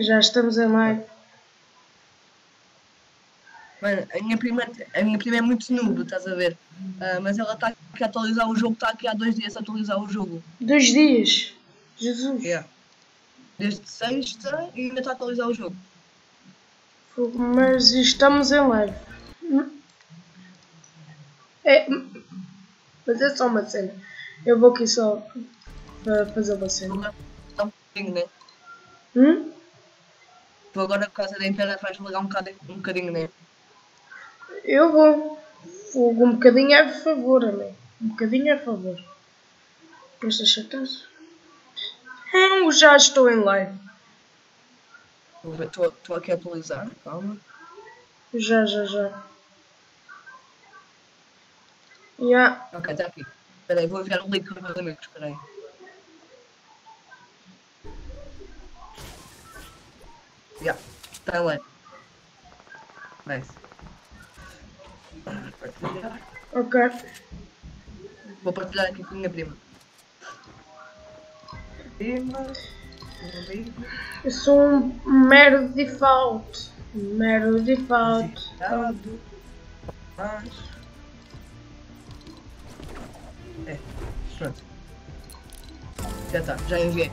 Já estamos em live. Mano, a minha prima, a minha prima é muito noob, estás a ver? Ah, mas ela está aqui a atualizar o jogo, está aqui há dois dias a atualizar o jogo. Dois dias. Jesus. Yeah. Desde sexta e ainda está a atualizar o jogo. Mas estamos em live. É, mas é só uma cena. Eu vou aqui só para fazer uma cena. Dá um bocadinho, né? Hum? Tu agora por causa da internet vais ligar um bocadinho, um bocadinho, né? Eu vou. Fogo, um bocadinho é a favor, amigo. Um bocadinho é a favor. Depois deixa estar. Eu já estou em live. Estou aqui a atualizar, calma. Já, já, já. Já. Ok, está aqui. Espera aí, vou enviar o link para os meus amigos, espera aí. Já, está lá. Nice. Partilhar. Ok. Vou partilhar aqui com a minha prima. Prima. Eu sou um mero default. Mero default. Mas. É, pronto. Já tá, já enviei.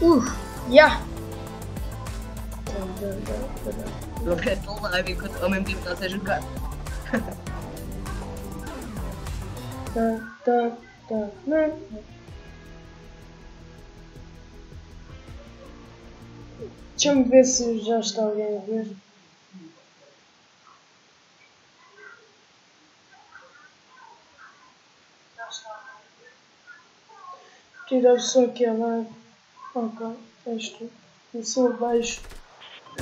Uf, já! Não quero tão live enquanto ao mesmo tempo estás a tá, tá, tá, jogar. Deixa-me ver se já está alguém a ver. Tirar só aqui a live. Ok, isto. Isso eu vejo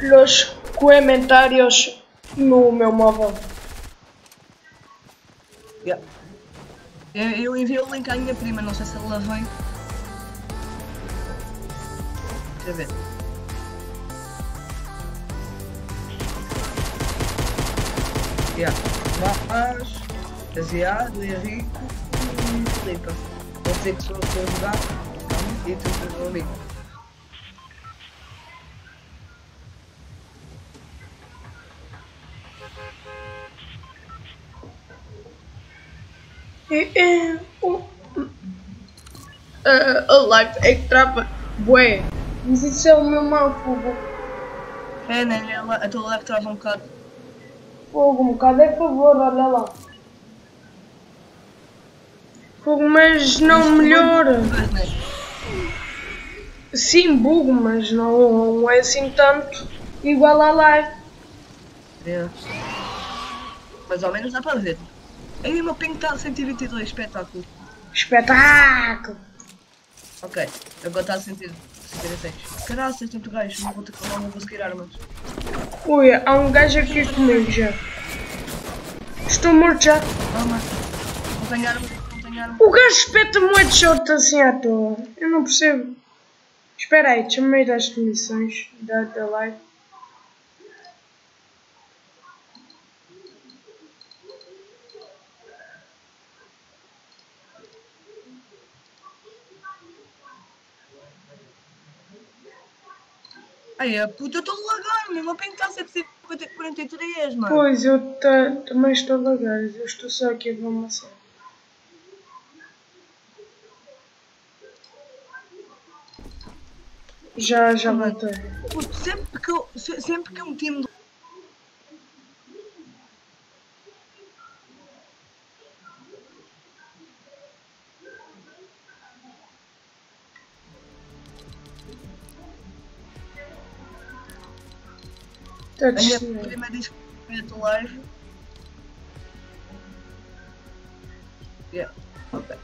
nos comentários no meu móvel. Yeah. Eu, enviei o link à minha prima, não sei se ela. Deixa eu ver. Yeah. Mas, baseado e rico flipa. Dizer que sou eu que estou a jogar calma, e tu és o meu amigo. E, e, o- a, live é que trava. Bué. Mas isso é o meu mau fogo. É, né? A tua live trava um bocado. Fogo, um bocado é favor, olha lá. Fogo, mas não melhora. Mas, né? Sim, bugo, mas não, é assim tanto igual à live. É. Mas ao menos dá para ver. Aí meu ping está a 122, espetáculo. Espetáculo! Ok, agora está a 116. Caraças, tanto gajo, não vou, ter, não vou conseguir armas. Ui, há um gajo aqui comigo já. Estou morto já. Calma, armas, não tenho armas. O gajo espeta-me um headshot assim à toa. Eu não percebo. Espera aí, deixa-me ir às definições da, da live. Ai, a puta, eu estou a lagar, meu meu ping está a 743, mano. Pois, eu ta- também estou a lagar. Eu estou só aqui a ver uma cena. Já, já. Puto, sempre que eu, se- sempre que eu meti-me do- Está a minha prima diz que foi a tua live. Yeah, ok.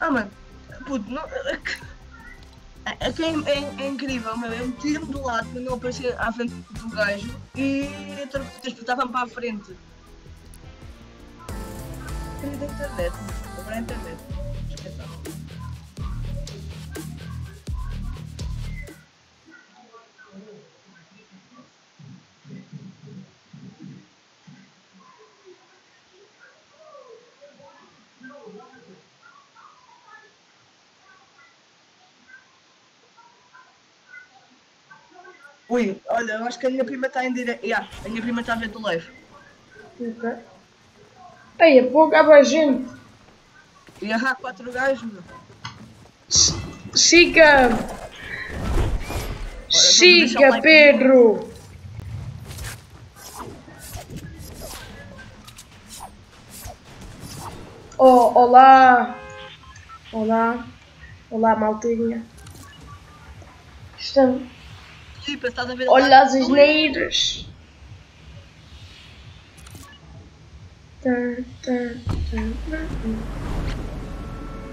Ah, mano, puto, não... É é, é, é- incrível, meu. Eu meti-me do lado para não aparecer à frente do gajo e transportava-me para a frente. Da internet, mano. Agora é a internet. Ui, olha, eu acho que a minha prima está em direto. Yeah, a minha prima está a ver do live. Ok. Aí, a pouco há gente. E há quatro gajos, meu. Siga! deixa Siga, o like. Pedro! Oh, olá! Olá! Olá, maltinha! Estamos... Filipe, estás a ver Olha as asneiras!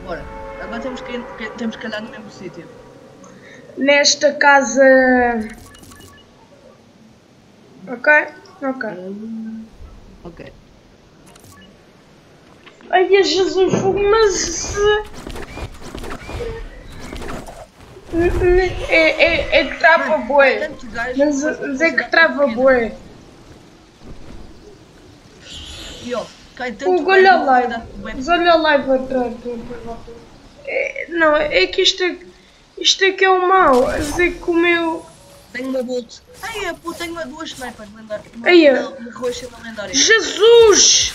Bora. Agora temos que, que- temos que andar no mesmo sítio. Nesta casa... Ok? Ok. Ok. Ai, Jesus, fogo, mas. É, é, é que trava bué. Mas, mas é que trava. E tanto Fogo, olha lá. Mas olha lá atrás. É, não, é que isto é, isto é que é o mau. É que o meu. Tenho uma bolt. Ai, é, pô, tenho uma duas snipers lendárias. É. uma, uma roxa e uma lendária. Jesus!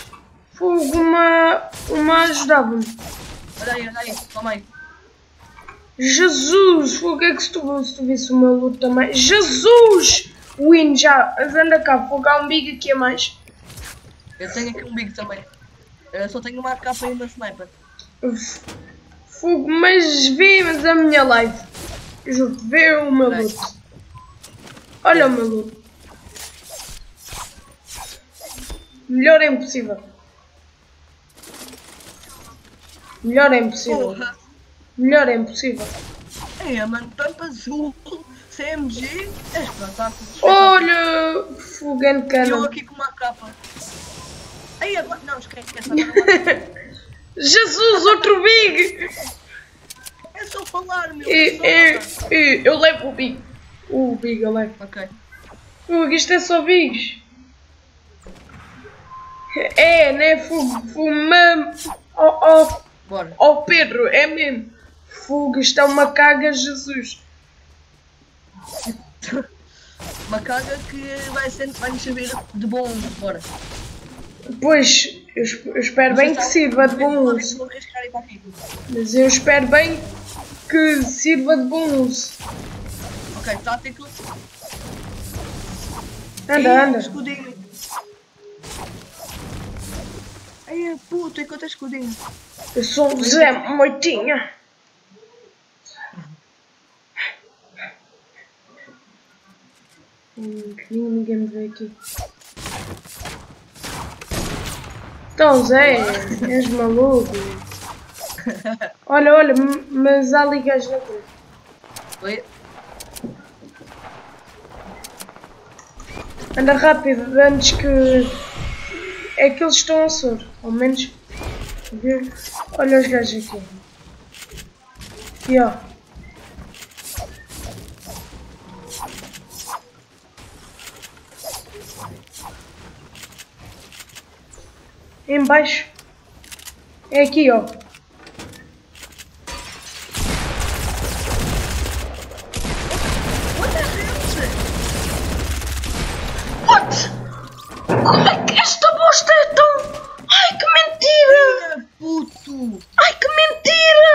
Fogo, uma. Uma ajudava-me. Olha aí, olha aí, toma aí. Jesus! Fogo, é que se tu, se tu visse o meu luto também. Jesus! Win já. Anda cá, fogo, há um big aqui a mais. Eu tenho aqui um big também. Eu só tenho uma capa e uma sniper. Fogo, mas vê mas a minha live. Juro, vê o meu luto. Olha o meu luto. Melhor é impossível. Melhor é impossível. Porra! Melhor é impossível. É, mano, tampa azul, CMG, é espetáculo. Olha, and E eu aqui com uma capa. Aí agora. Não, esquece. Jesus, outro big! É só falar, meu. E, é e, eu levo o big. O big eu levo. Ok. Fogo, isto é só bigs. É, né? Mam. Oh, oh, Bora. oh, Pedro, é mesmo. Fogo, isto é uma caga, Jesus. Uma caga que vai, ser, vai nos servir de bom. Bora. Pois, eu, eu espero bem que sirva de bom uso. Mas eu espero bem que sirva de bom uso. Ok, tático. Anda, anda. Escudinho. Ai, puta, enquanto escudinho. Eu sou um Zé Moitinha. Hum, ninguém me vê aqui. Então, Zé, és maluco. Olha, olha, mas há ligas na coisa. Oi? Anda rápido, antes que. É que eles estão a sor. Ao menos. Olha os gajos aqui. Aqui, ó. Em baixo. É aqui, ó. What? What? Como é que esta bosta é tão. Ai que mentira! Ai, puto! Ai que mentira!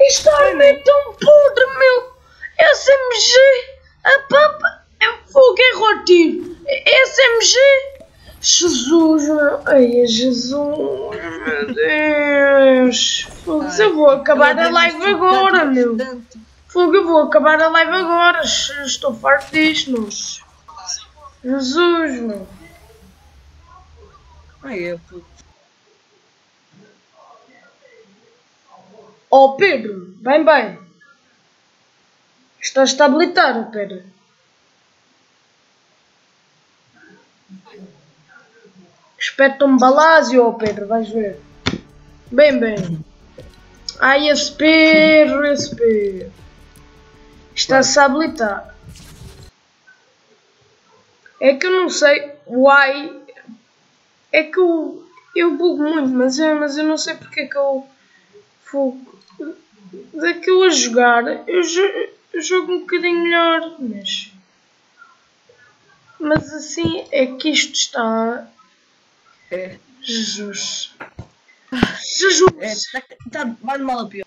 Esta arma é tão podre, meu! SMG! A pampa! É fogo, é rotivo! SMG! Jesus, meu! Ai, Jesus! Meu Deus! Fogo, eu vou acabar a live agora, meu! Fogo, eu vou acabar a live agora! Estou farto disto, meus! Jesus, meu! Ai, é puto. Oh Pedro, bem bem. Estás a habilitar, Pedro. Espeta um balásio, Pedro, vais ver. Bem, bem. Ai, esse Pedro. Está-se a habilitar. É que eu não sei why. É que o. Eu bugo muito, mas eu, mas eu não sei porque é que eu. Fogo. Daquilo a jogar, eu, eu jogo um bocadinho melhor, mas. Mas assim é que isto está. É. Jesus. Jesus! É, tá, tá, vai de mal a pior.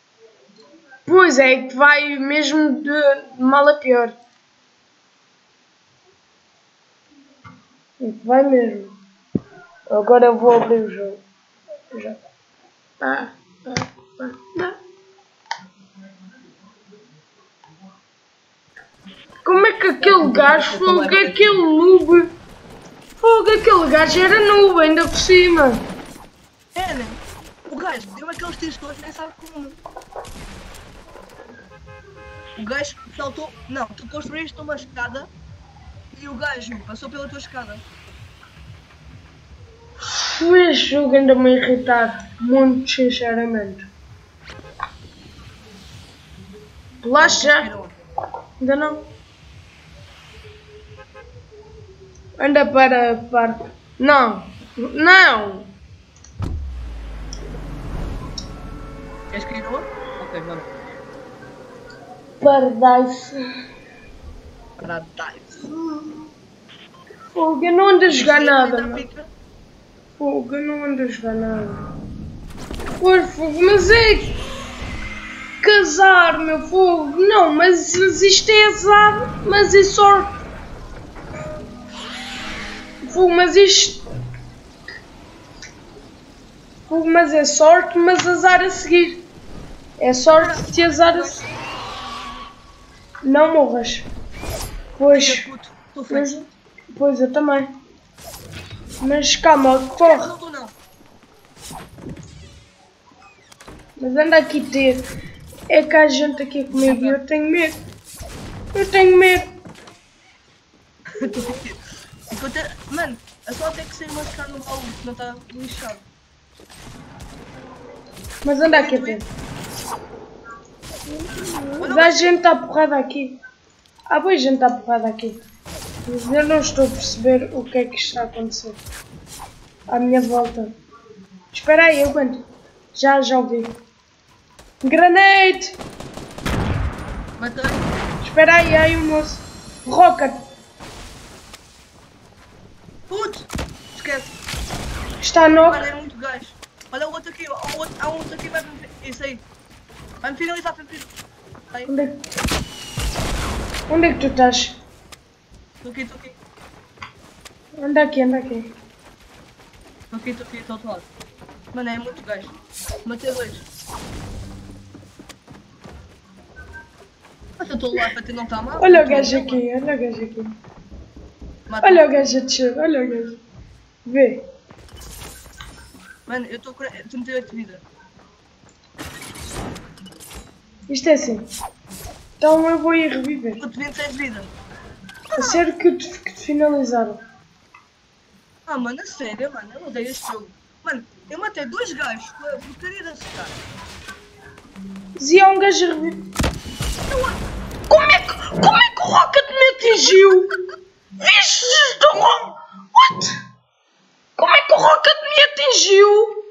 Pois é, que vai mesmo de mal a pior. É que vai mesmo. Agora eu vou abrir o jogo. Já. Ah, ah, ah, ah. Como é que aquele gajo fogo, aquele noob? Fogo, aquele gajo era noob ainda por cima. É, né? Gajo deu aqueles tiros todos, nem sabe como. O gajo saltou. Não, tu construíste uma escada e o gajo passou pela tua escada. Este jogo anda-me a irritar muito sinceramente. Viram? Ainda não? Anda para a parte. Não! Não! Queres cair no outro? Ok, bora. Paradise. Para dive. Fogo, eu não ando a jogar nada, Fogo, eu não ando a jogar nada. Por fogo, mas é. Casar, meu fogo. Não, mas, mas isto é azar. Mas é sorte. Fogo, mas isto. Fogo, mas é sorte, mas azar a seguir. É sorte de azar. Não morras. Pois. Pois, pois eu também. Mas calma, corre. Mas anda aqui ter. É que há gente aqui comigo e eu tenho medo. Eu tenho medo. Mano, a só tem que sair uma escada no baú, não está lixado. Mas anda aqui ter. Dá gente à porrada aqui. Há boa gente à porrada aqui. Mas eu não estou a perceber o que é que está a acontecer. À minha volta. Espera aí, eu aguento. Já, já ouvi. Granate! Matei. Espera aí, aí o moço. Rocket! Puto! Esquece. Está no. Mano, é muito gajo. Olha o outro aqui, há um outro, aqui, vai me Isso aí. Vai me finalizar, vai me. Aí, Onde é que... Onde é que tu estás? estou aqui, estou aqui. Anda aqui, anda aqui. Estou aqui, estou aqui, estou ao outro lado. Mano, é muito gajo. Matei dois. Mas eu estou lá para ti não está mal. Olha o gajo aqui, olha o gajo aqui. Mata. Olha o gajo a descer, olha o gajo. Vê. Mano, eu estou com 38 de vida. Isto é assim. Então eu vou ir reviver. Com 26 de vida. A sério que te, que te finalizaram. Ah, mano, a sério, mano, eu odeio este jogo. Mano, eu matei dois gajos com a porcaria desse cara. Dizia um gajo a reviver. Como é que, como é que o Rocket me atingiu? Viste do Ro... What? Como é que o Rocket me atingiu?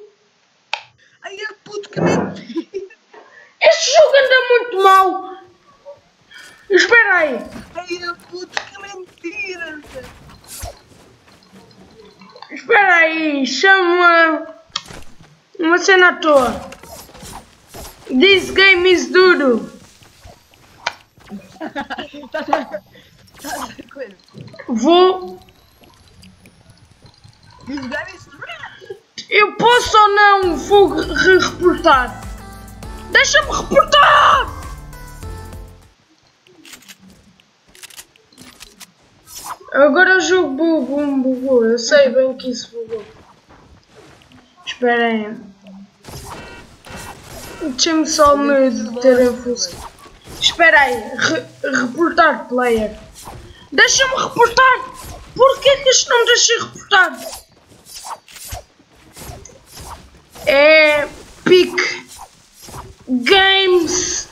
Ai, é puto que mentira. Este jogo anda muito mal. Espera aí. Ai, é puto que mentira. Espera aí. Chama uma cena à toa. This game is duro. Tá Tá. Vou. Eu posso ou não vou re- reportar? Deixa-me reportar! Agora o jogo bugou, bugou. Eu sei bem que isso bugou. Espera aí. Deixa-me só me deter em fusca. Espera aí. Re- reportar player. Deixa-me reportar! Porquê que isto não me deixa reportar? É Epic Games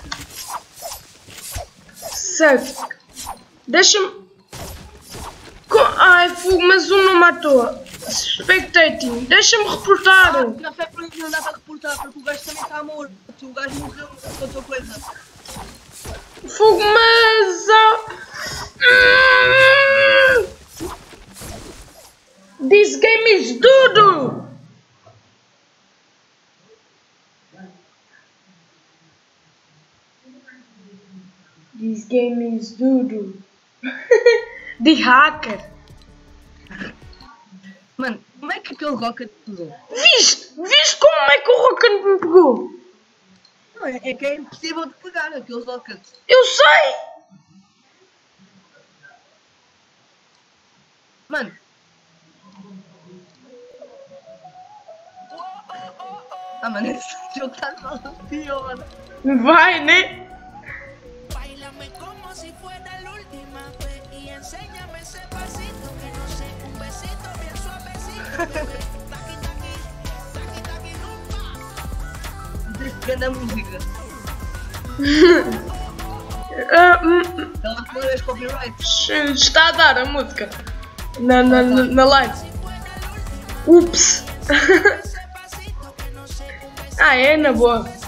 Suck. Deixa-me. Co- Ai, fogo, mas um não matou. spectating. Deixa-me reportar. Ah, não sei por não dá para reportar, porque o gajo também está morto. O gajo morreu com outra coisa. Fogo, mas... ah, hum, This game is doodoo. This game is doodoo. The hacker. Mano, como é que aquele rocket pegou? Viste? Viste como é que o Rocket me pegou? Não, é, é que é impossível de pegar aqueles rockets. Eu sei! Mano, ah, mano, esse jogo está só pior. Vai, né? Bailame como si fuera la última vez y enséñame ese pasito que no sé, un besito bien suavecito, bebé. Taqui taqui, taqui taqui rumba. Tens de pegar a música. Ela não é copyright. está a dar a música. Na, na, na, na live. Ups! Ese pasito que no sé, un besito ah, é na boa. bebé.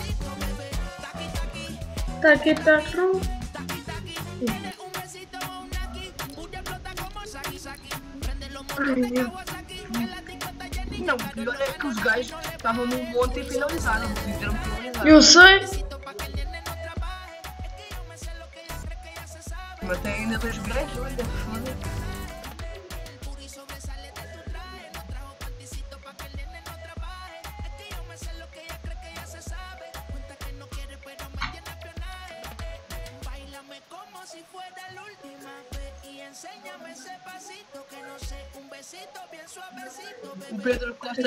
Taqui taqui, Tá aqui, tá rum. Não, o pior é que os gajos estavam num monte e finalizaram. Eu sei. No. Mas tem ainda dois gajos, olha, foda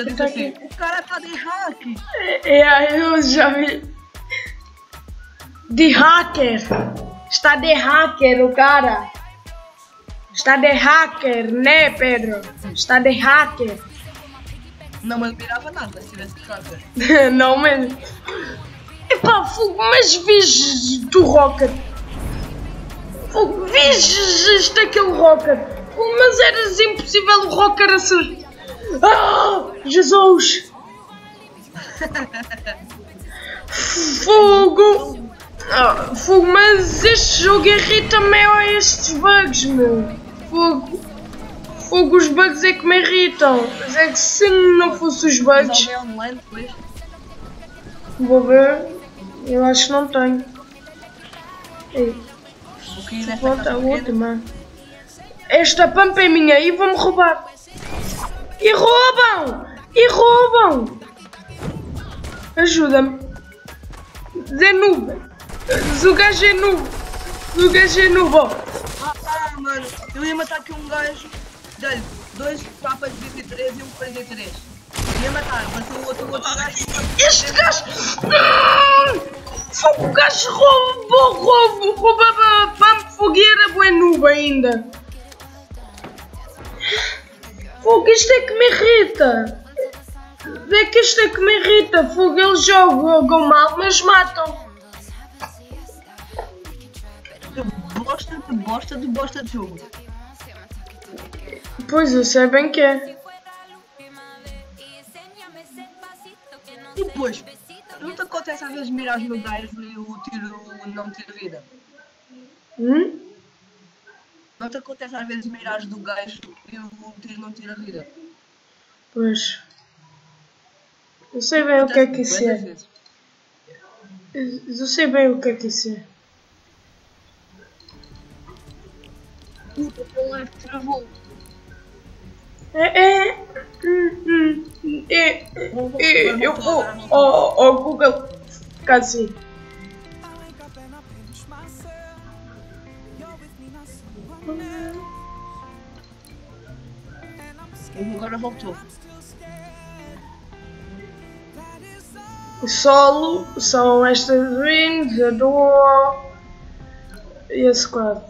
Pedro Costa disse assim: o cara tá de hack. É, é, eu já vi. De hacker. Está de hacker o cara. Está de hacker, né, Pedro? Está de hacker. Não, mas não virava nada se tivesse hacker. Não mesmo. Epá, fogo, mas vês do Rocket. Fogo, vês daquele Rocket. Mas era impossível o Rocket acertar. Ah, Jesus. Fogo. Ah, fogo, mas este jogo irrita-me a estes bugs, meu. Fogo. Fogo, os bugs é que me irritam. Mas é que se não fosse os bugs... Vou ver. Eu acho que não tenho. Ei, volta a casa pequena. última. Esta pampa é minha e vão-me roubar. E roubam! E roubam! Ajuda-me. Zé Nube. O gajo é nube. O gajo é ó. Ah, mano, eu ia matar aqui um gajo. Dei-lhe dois papas de 23 e um 43. Ia matar, mas o outro, outro gajo. Este gajo. Hum! Fogo, o gajo roubou, roubo, roubava pampa fogueira, boa nube ainda. Fogo, isto é que me irrita. É que isto é que me irrita. Fogo, eles jogam, mal, mas matam. Bosta de bosta de bosta de jogo. Pois, eu sei bem que é. E depois, não te acontece às vezes mirar no gajo e o tiro não ter vida? Hum? Não te acontece às vezes mirar do gajo e o tiro não tira vida? Pois. Eu sei bem o que é que isso é. Eu sei bem o que é que isso é. Puta, o live travou. É, é, hum, hum, é, é, eu vou ao, ao Google ficar assim. Agora voltou. O solo são estas rings, a duo e a squad.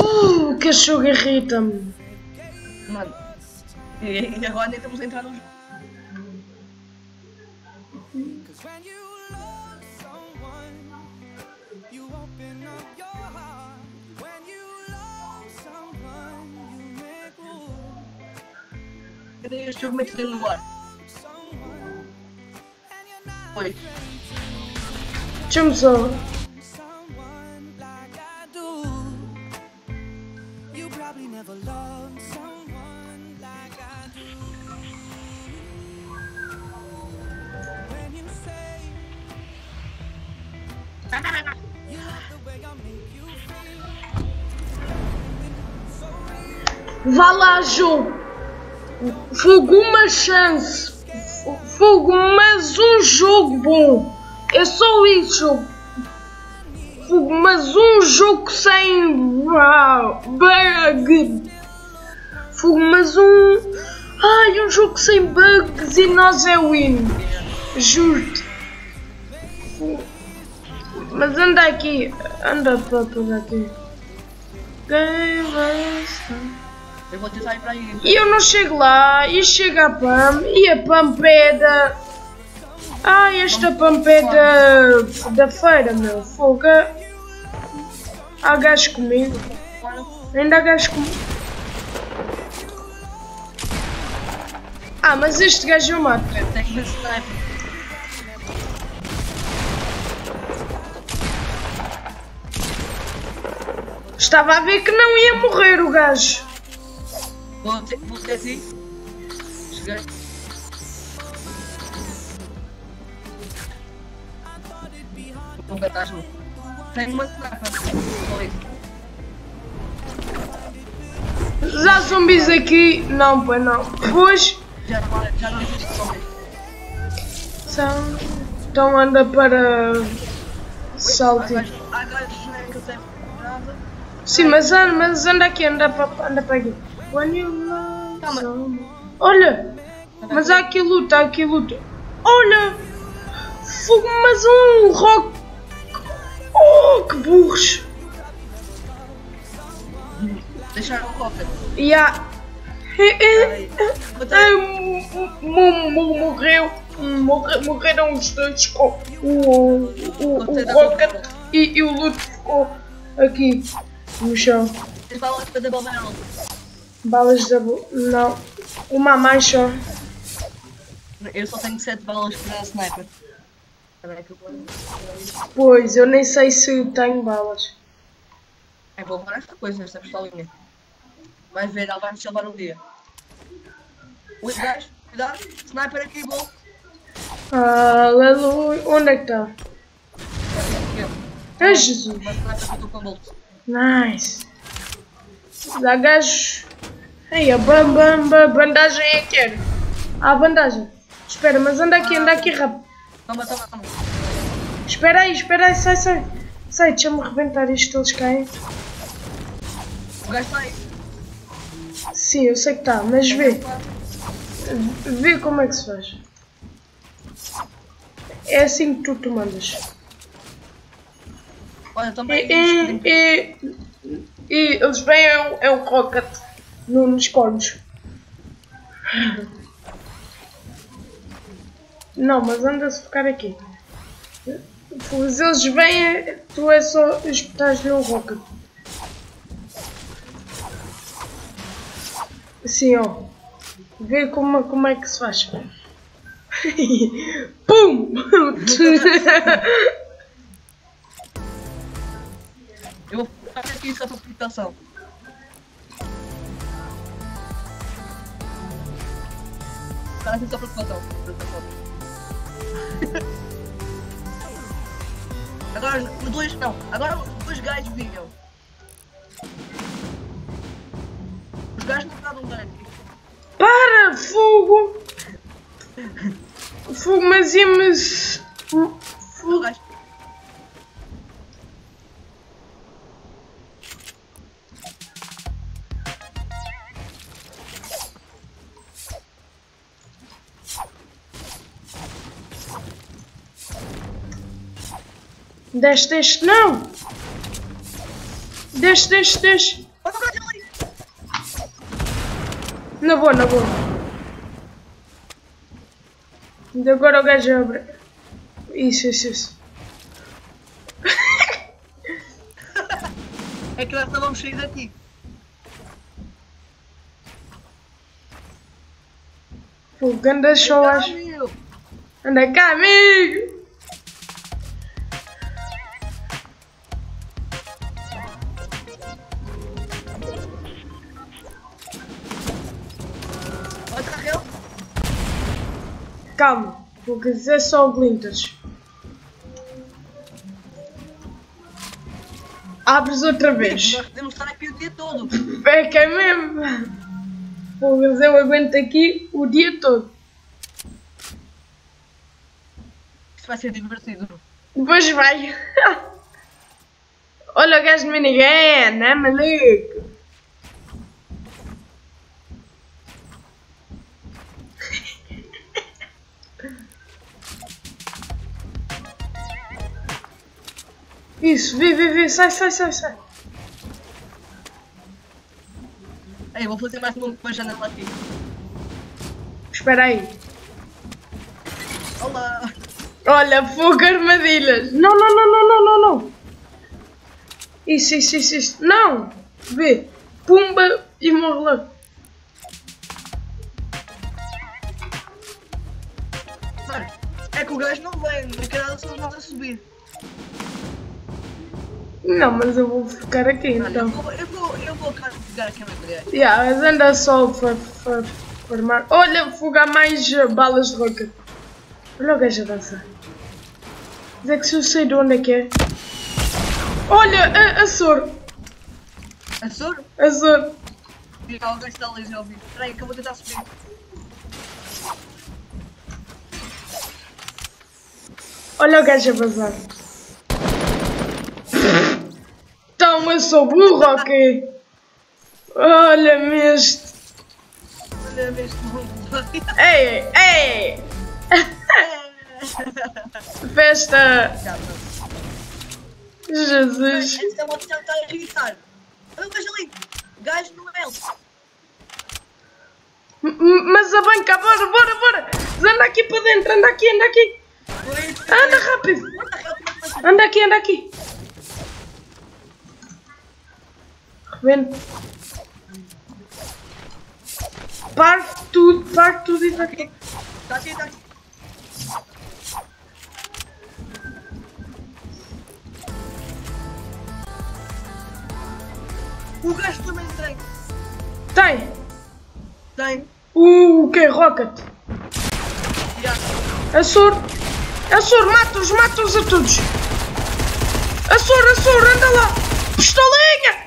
Uh, que jogo irrita-me. Mano. E, e agora nem estamos a entrar no jogo. Cadê este jogo metido no ar? Oi. Deixa-me só. Vá lá, jogo. Fogo uma chance. Fogo, mas um jogo bom. É só isso. Fogo, mas um jogo sem uau, bug. Fogo, mas um. Ai, um jogo sem bugs e nós é win. Juro-te. Mas anda aqui. Anda para aqui. Game. Eu vou tentar ir para aí. E eu não chego lá, e chega a Pam, e a Pam é da. Ah, esta Pam é da. feira, meu. Foga. Há gajos comigo. Ainda há gajos comigo. Ah, mas este gajo eu mato. sniper. Estava a ver que não ia morrer o gajo. Assim. Cheguei. Um fantasma. Tem uma isso. Já zumbis aqui. Não, pois não. Pois. Já não já não existe. São. Então anda para. Salto. Sim, mas anda, mas anda aqui, anda para anda para aqui. Calma. Olha! Mas há aqui luta, há aqui luta. Olha! Fogo, mas um rock. Oh, que burros! Deixaram o rocket. Ter- eh, mo- mo- Morreu! Morre- Morreram os dois com o, o, o Rocket e, o Luto ficou aqui no chão. Tem balas para double barrel. Balas da. bo- Não. Uma a mais só. Eu só tenho 7 balas para sniper. Eu vou. Pois, eu nem sei se tenho balas. Eu vou levar esta coisa, esta pistolinha. Vai ver, ela vai me salvar um dia. Ui, gajo, cuidado. Sniper aqui, bom. Aleluia. Onde é que está? É Jesus. Eu. Nice. Dá gajos. Ei, a bam, bam, bam, bandagem é que quero. Ah, bandagem. Espera, mas anda aqui, anda aqui rápido. Toma, toma, toma. Espera aí, espera aí, sai, sai. Sai, deixa-me rebentar isto, eles caem. O gajo está aí. Sim, eu sei que está, mas vê. Vê como é que se faz. É assim que tu te mandas. Olha, E, também. e, e, e eles vêm é um, é um rocket no, nos cornos. Não, mas anda-se ficar aqui. Pois eles vêm, tu é só espetar-lhe um rocket. Assim, ó. Vê como, como é que se faz. Pum! Eu vou ficar aqui só para aqui só proteção. proteção. Agora, os dois não. Agora os dois gajos vinham. Os gajos não estavam bem. Para, fogo! Fogo, mas íamos. O gajo. Desce, desce, não! Desce, desce, desce! Na boa, na boa. E agora o gajo abre. Isso, isso, isso. É que nós estávamos cheios daqui. O ganda show acho. Anda cá, amigo! Calma, vou dizer só o Glinters. Abres outra vez. Nós podemos estar aqui o dia todo. É que é mesmo. Dizer, eu aguento aqui o dia todo. Isto vai ser divertido. Depois vai. Olha o gajo de minigame, né, maluco? Isso, vi, vi, vi, sai, sai, sai, sai. Ei, vou fazer mais uma, janela aqui. Espera aí. Olá. Olha, fogo armadilhas. Não, não, não, não, não, não, não. Isso, isso, isso, isso. Não. Vê. Pumba e morre. Mano, é que o gajo não vem. Cara só nós a subir. Não, mas eu vou ficar aqui então. eu vou, eu vou, eu vou carregar a câmera do gajo. Yeah, mas anda só para for, formar. Olha, fugar mais balas de roca. Olha o gajo a dançar. Mas é que se eu sei de onde é que é. Olha, a, a soro. A soro? A soro. E o gajo está ali já ouvi. Espera aí que eu vou tentar subir. Olha o gajo a vazar. Então, eu sou burro, ok? Olha-me este. Olha, vê este. Ei, ei! Festa! Jesus! Esta é uma opção que está a irritar. Olha o gajo ali. Gajo no Mas a banca, bora, bora, bora! Anda aqui para dentro, anda aqui, anda aqui! Anda rápido! Anda aqui, anda aqui! Rebento! Parte tudo, parte tudo e está aqui. Está aqui, está aqui. O gajo também tem. Tem! Tem. O que? Rocket! Já. A Sor! A Sor, mata-os, mata-os a todos! A Sor, a Sor, anda lá! Pistolinha!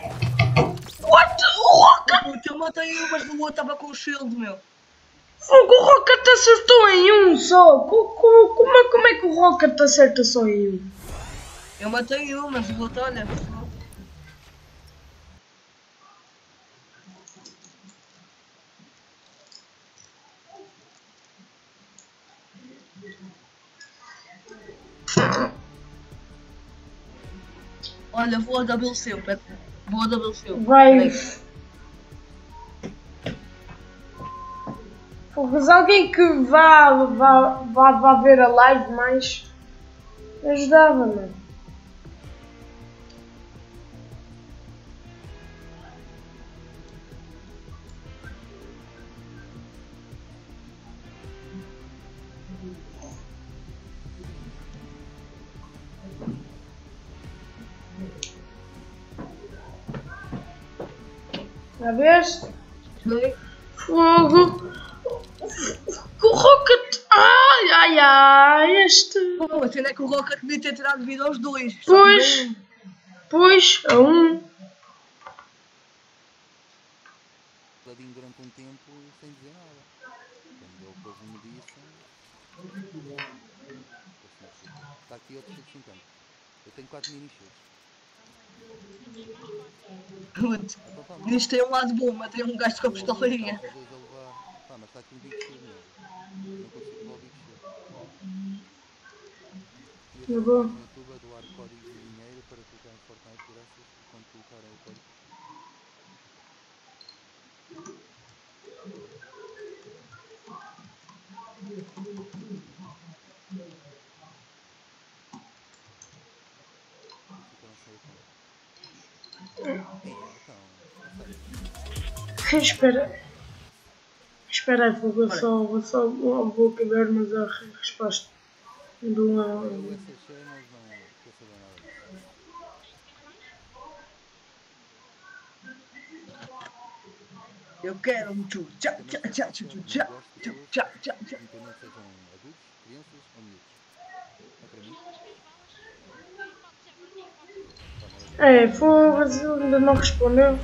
What? O Rocket! Puta, eu matei um, mas o outro estava com o shield, meu. Fogo, o Rocket acertou em um só! Co- co- Como, é- como é que o Rocket acerta só em um? Eu matei um, mas o outro, olha. Olha, vou a WC, pera. Vou a WC. Vai. Mas alguém que vá, vá, vá, vá ver a live mais ajudava, veste? Peraí. Fogo! O Rocket! Ai, ai, ai! Este! Pô, a cena é que o Rocket devia ter tirado vida aos dois. Pois. um. Pois, a um. Ladinho durante um tempo sem dizer nada. Quando ele depois me disse. Está aqui outro 150. Eu tenho 4 mini shields. Vamos. Isto tem um lado bom, matei um gajo com a pistolinha. Pá, mas está aqui um meu. Eu não consigo levar o. E Eu eu vou. no YouTube a doar códigos de dinheiro para colocar em Fortnite graças quando colocarem o código. Ficaram sem a conta. É, então. a sério. Espera. Espera aí, vou, só, vou só vou, vou acabar, mas a re- resposta do disso. Eu quero um tchu tchá tchá tchá tchu tchá tchu tchá tchá tchá. Independente sejam adultos, crianças ou miúdos. É para mim? É, foda-se, ainda não respondeu.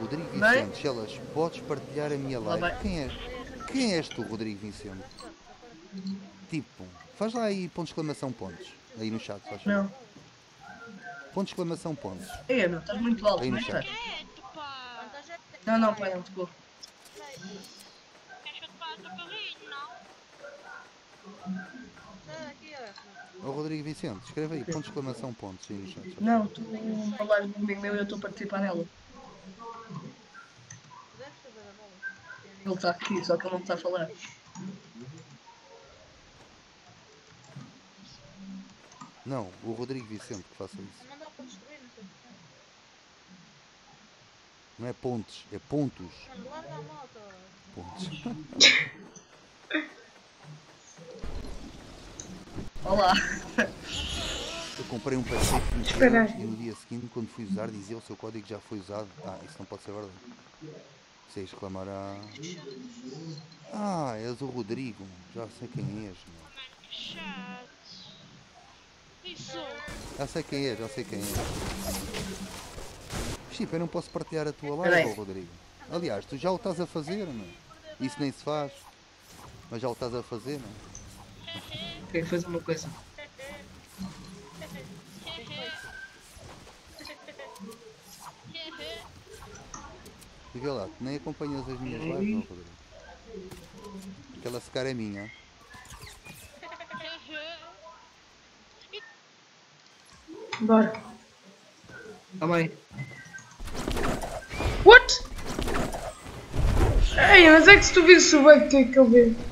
Rodrigo? Vicente, Chelas, podes partilhar a minha live? Quem és? Quem és tu, Rodrigo Vicente? Tipo, faz lá aí ponto de exclamação pontos. Aí no chat, faz. Não. Ponto de exclamação pontos. É, meu, estás muito alto, Aí no não chat. estás? Quieto, pá! Não, não, pai, não te vou. Queres que eu te passe o carrinho, não? Ó Rodrigo Vicente, escreve aí, ponto de exclamação pontos aí no chat. faz Não, tu falares de um amigo meu e eu estou a participar nela. Deve saber a bola. Ele está aqui, só que ele não está a falar. Não, o Rodrigo Vicente que faça isso. Não é pontos, é pontos. Pontos. Olá. Eu comprei um PC de 20 Espera euros aí. e no dia seguinte, quando fui usar, dizia o seu código já foi usado. Ah, isso não pode ser verdade. Vocês reclamará. Ah, és o Rodrigo. Já sei quem és. Mano. Isso. Já sei quem é, já sei quem é. Chico, eu não posso partilhar a tua live, Rodrigo. Aliás, tu já o estás a fazer, não é? Isso nem se faz. Mas já o estás a fazer, não é? Quem fez uma coisa? E vê lá, tu nem acompanhas as minhas lives, ó, Rodrigo. Aquela secar é minha. Bora. Tá bem. What? Ei, mas é que se tu visse o bug que ele vê. Oh,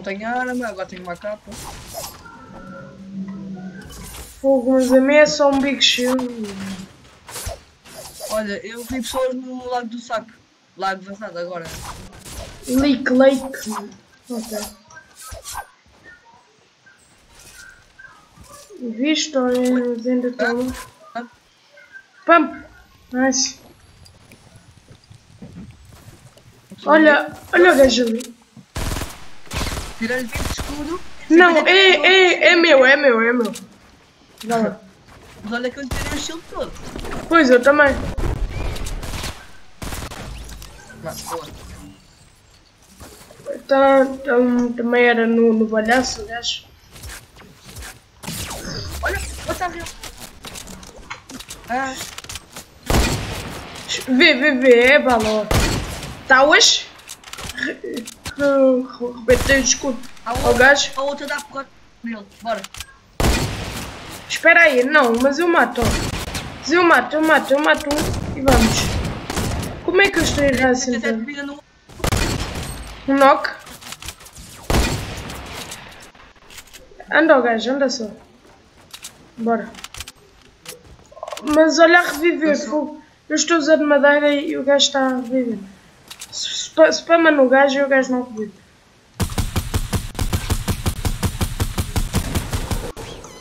Não tenho arma, agora tenho uma capa. Fogo, mas a minha é um big shield. Olha, eu vi pessoas no Lago do Saco. Lago vazado agora. Leak, lake. Ok. Mas ainda estão lá. Ah, Pump. Nice. Olha, olha o gajo ali. Tirei-lhe 20 de escudo. Não, é, é, é meu, é meu, é meu. Lá. Mas olha que eu tirei o shield todo. Pois, eu também. Boa. Então, então, também era no, no balhaço, gajo. Olha, outra rio. Ah, Vê, vê, vê, é bala. Tauas. Rebentei o escudo a ao outra, gajo. a outra dá nele. Bora. Espera aí, não, mas eu mato. Mas eu mato, eu mato, eu mato um e vamos. Como é que eu estou a errar assim? 17 de tanto? vida no. Um knock. Anda o gajo, anda só. Bora. Mas olha a reviver, fogo. Eu estou usando madeira e o gajo está a reviver. Spa- spama no gajo e o gajo não revive.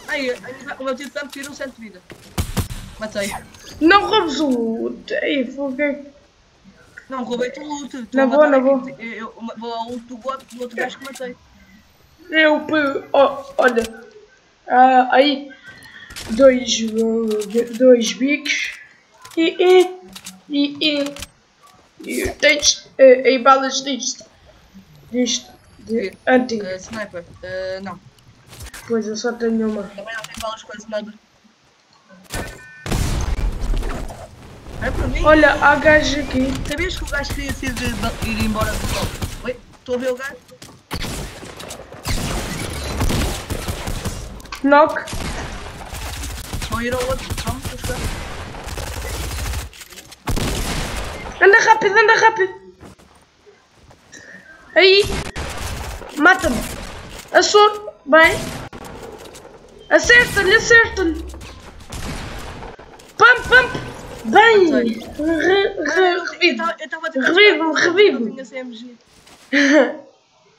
Ai, o meu tiro tanto tirou 7 de vida. Matei. Não roubes o loot. Ei, fogo. é- Não, o loot. Tu Na a boa, matar na aqui. Eu, eu vou ao loot do God do outro gajo que matei. Eu, pe- ó, olha, ah, aí dois, dois bicos e, e, e, e, e tens eh, aí balas disto, disto, de anti, Uh, sniper. Uh, não. pois eu só tenho uma. Também não tenho balas com sniper. É para mim. Olha, há gajo aqui, Sabias que o gajo queria ser de, de- ir embora do sol? Oi? Estou a ver o gajo? knock, Vão ir ao outro. Vamos, vamos jogar. Anda rápido, anda rápido. Aí. Mata-me. Assou. Bem. Acerta-lhe, acerta-lhe. Pump, pump. Bem. Re, re, revive. CMG.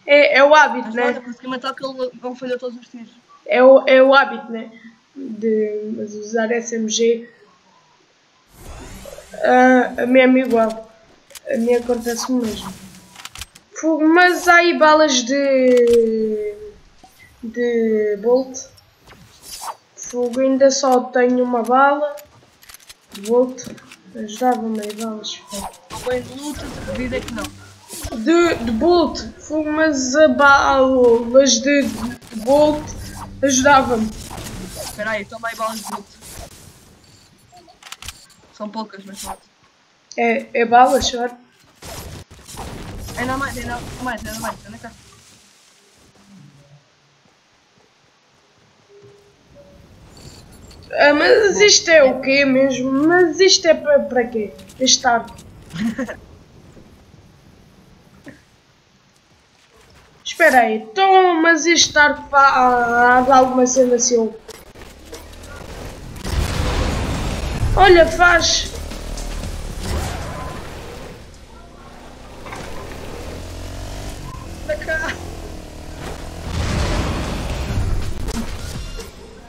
É, é o hábito, Mas né? nada, consegui matar que ele não falhou todos os tiros. É o, é o hábito, né? De usar SMG. A minha é igual. A minha acontece o mesmo. Fogo, Mas há aí balas de. de Bolt. Fogo, ainda só tenho uma bala. De Bolt. Ajudava-me aí balas. bem de luta, de vida que não. De, de Bolt. Fogo, mas a balas de, de Bolt ajudava-me. Espera aí, toma aí balas de luta. São poucas, mas pronto. É, é balas, senhor? Ainda mais, ainda mais, ainda mais, anda cá. Ah, mas isto é o quê mesmo? Mas isto é para, para quê? Este arco. Espera aí, então, mas este arco faz alguma cena assim? Olha, faz. Anda cá.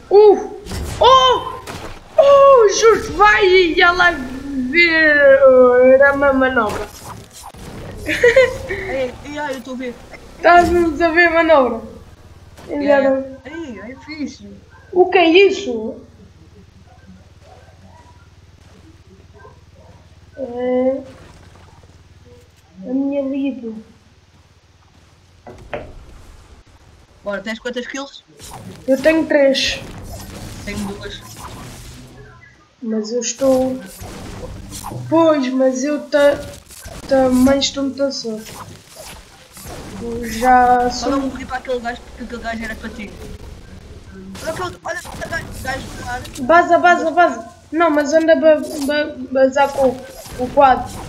Uh! Oh! Oh! Justo, vai e ela ver a ma- manobra. Ei, ei, ai, eu estou a ver. Estás-nos a ver a manobra? É, não- Ei, é fixe. O que é isso? É... A minha vida. Bora, tens quantas kills? Eu tenho três, Tenho duas. mas eu estou. Pois, mas eu ta... também estou muito só. Eu já Só não sou. morri para aquele gajo porque aquele gajo era para ti. Olha outro, olha gajo, gajo. Baza, baza, baza. Não, mas anda a ba ba bazar com o quadro.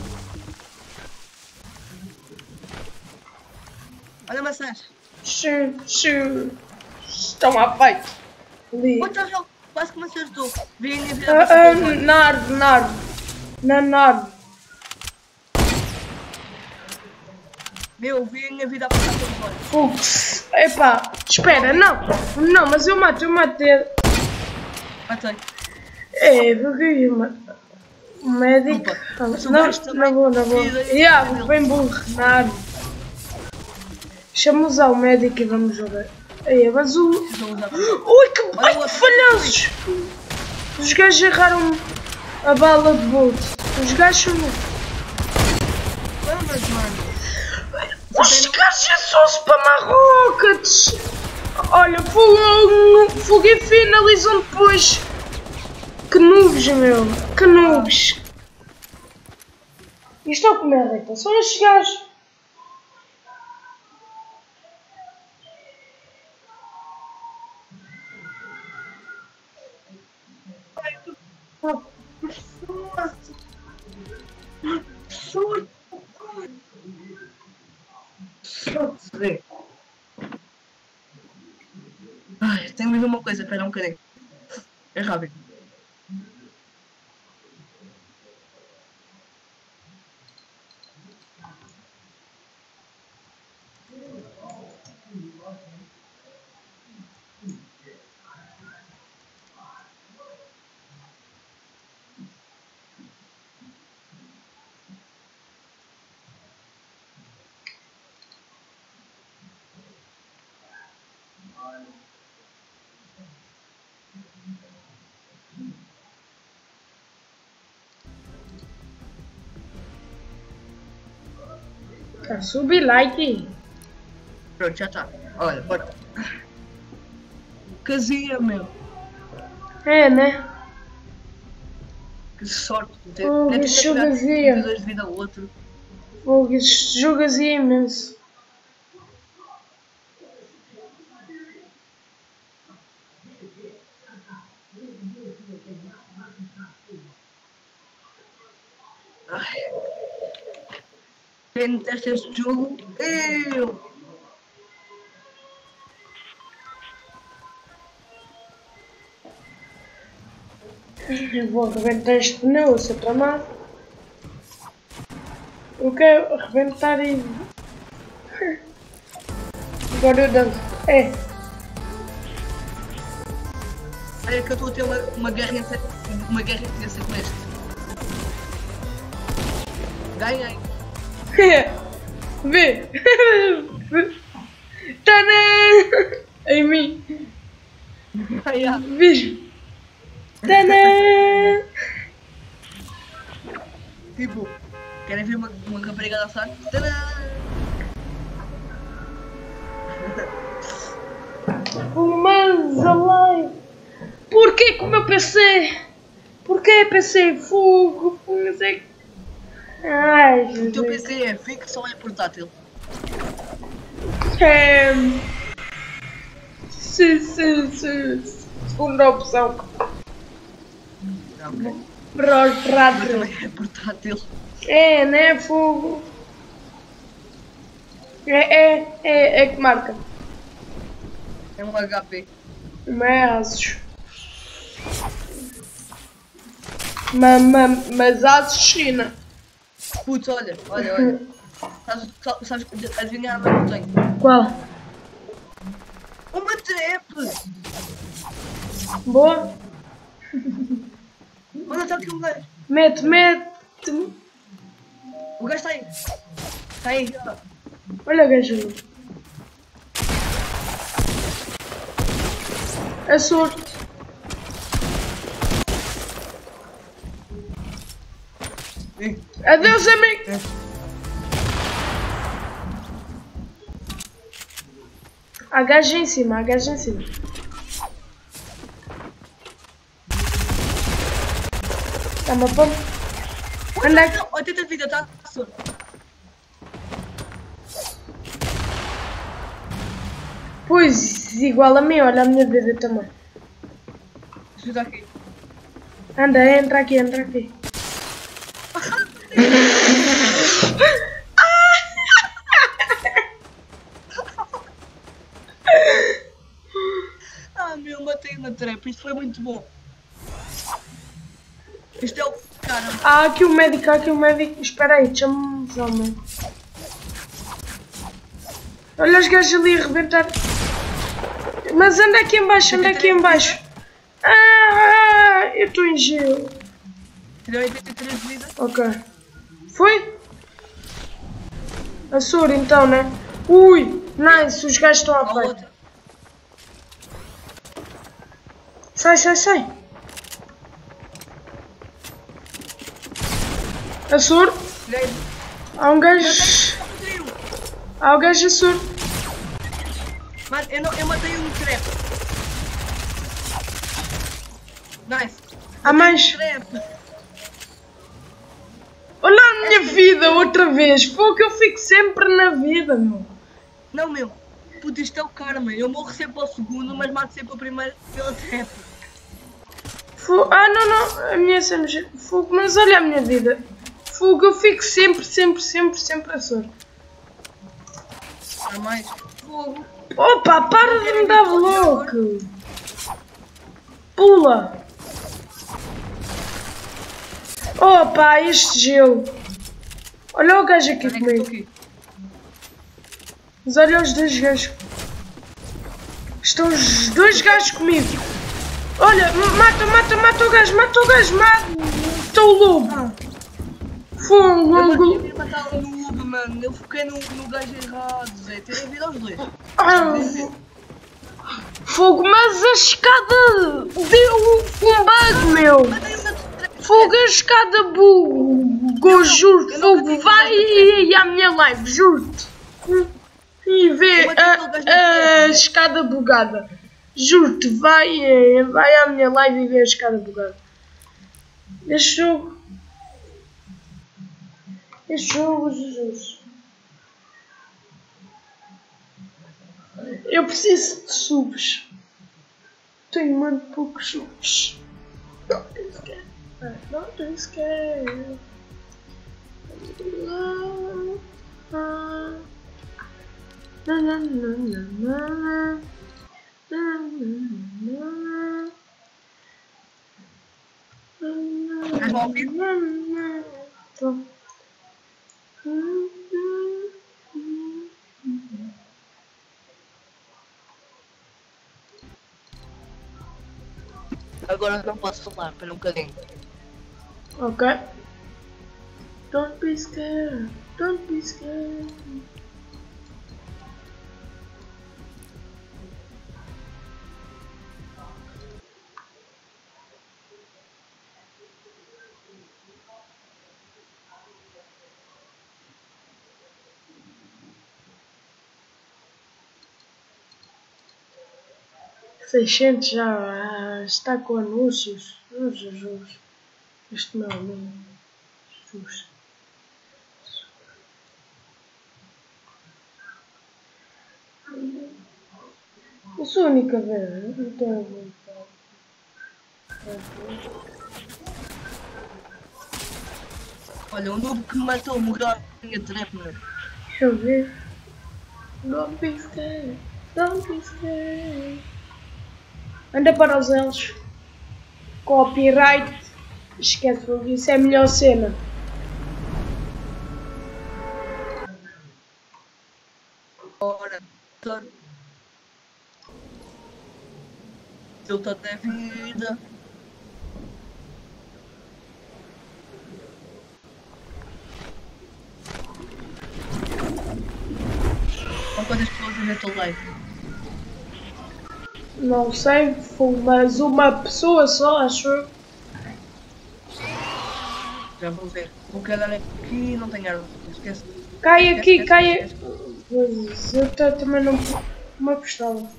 Olha maçãs. Xiu, xiu. Estão à feito. Ali. What the hell? Quase que me acertou. Vida Ah, passar ah, pelo ar. na árvore, na árvore. Na, na árvore. Meu, vi a minha vida a passar pelo ar. Ups. Epá, espera, não. Não, mas eu mato, eu matei. Matei. É, porque eu mato. O médico. Opa, Não, não vou, não vou. Yeah, bem burro, na árvore. Chama usar o médico e vamos jogar. Aí, mas o. Ui, que, ai, que falhanços! Os gajos erraram a bala de bolt. Os gajos são. Vamos, mano. Os gajos é só spamar rockets! Olha, fogo, fogo e finalizam depois. Que noobs, meu. Que noobs. Isto é o que me irrita. São estes gajos. Ai, tenho mesmo uma coisa, espera um bocadinho. É rápido. Tá, sub like. Pronto, já está. Olha, bora. Casinha, meu. É, né? Que sorte. Ter, Oh, tirado chuvazinha. 22 de vida ao outro. Fogo, este jogo é imenso. Ai. Quem detesta este jogo? Eu! Eu vou arrebentar este pneu, seu tramado. Eu quero arrebentar e. Agora eu danço. É, Olha que eu estou a ter uma, uma guerra entre, uma guerra intensa com este. Ganhei. Vê! Tadã! Em mim! Ai, ah. Vês? Tadã! Tipo, querem ver uma, uma rapariga dançar? Tadã! Mas alive! Porquê que o meu PC? Porquê PC? Fogo! Não sei. Ai, O teu Jesus. PC é fixo ou é portátil? É... Se, se, se, segunda opção. Não, ok. Para os O meu pratos. também é portátil. É, né? Fogo. É, é, é, é que marca. É um HP. Mas. Ma, ma, mas asos China. Putz, olha, olha, olha. Sabes, sabes, adivinhar a arma que eu tenho? Qual? Uma trap! Boa? Olha, está aqui um gajo. Mete, mete. O gajo está aí. Está aí. ó. Olha, gajo. É sorte. Adeus, amigo. Há gajo em cima, há gajo em cima. Dá uma pompa. Anda aqui. 80 de vida, tá? Pois, igual a mim, olha a minha vida também. Ajuda aqui. Anda, entra aqui, entra aqui. Ah, meu, matei uma trap. Isto foi muito bom. Isto é o cara. Há aqui o médico, aqui o médico. Espera aí, chama-me já o médico. Olha os gajos ali a arrebentar. Mas anda aqui em baixo, anda aqui em baixo. Ah, eu estou em gelo. Deu 83 de vida. Ok. Foi? A Sura então, né? Ui, nice, os gajos estão à A frente. Sai, sai, sai. A Sura, Tirei. há um gajo. Há um gajo a Sura. Mano, eu, não, eu matei um trap. Nice. Há mais. Trap. Minha vida outra vez. Pô, que eu fico sempre na vida, meu. Não, meu. Puta, isto é o karma. Eu morro sempre ao segundo, mas mato sempre ao primeiro pela trap. Fogo. Ah, não, não. A minha SMG. Fogo, mas olha a minha vida. Fogo, eu fico sempre, sempre, sempre, sempre a sorte. Há mais. Fogo. Opa, para de me dar louco. Pula. Opa, este gelo. Olha o gajo aqui comigo. Mas olha os dois gajos. Estão os dois gajos comigo. Olha, mata, mata, mata o gajo, mata o gajo, mata. Estou o lobo. Fogo, Eu matei- longo. eu matar o noob, mano. Eu fiquei no, no gajo errado, Zé. Terem vida aos dois. Ah, Fogo, mas a escada deu um bug, meu. Fogo, a escada bugou, juro-te. Fogo, vai e à minha live, juro-te. E vê a, a escada bugada. Juro-te, vai, vai à minha live e vê a escada bugada. Este jogo. Este jogo, Jesus. Eu preciso de subs. Tenho muito poucos subs. Não na, ouvir? na, na. Tô. Agora não posso falar, espera um bocadinho. Ok. Don't be scared. Don't be scared. Seiscentos já está com anúncios. Jesus. Este meu amigo. Jesus. Eu sou a única vez. Não tenho vontade. Olha, o noob que me matou morreu à minha trap, mano. Deixa eu ver. Don't be scared. Don't be scared. Anda para os elos. Copyright. Esquece, isso é a melhor cena. Ora, doutor. Luta da vida. São quantas pessoas a ver teu live? Não sei, mas uma pessoa só, acho eu. Já vou ver. Vou quedar aqui não tenho arma. Esquece. Cai aqui, Esquece, cai. Pois, eu ta- também não. Uma pistola.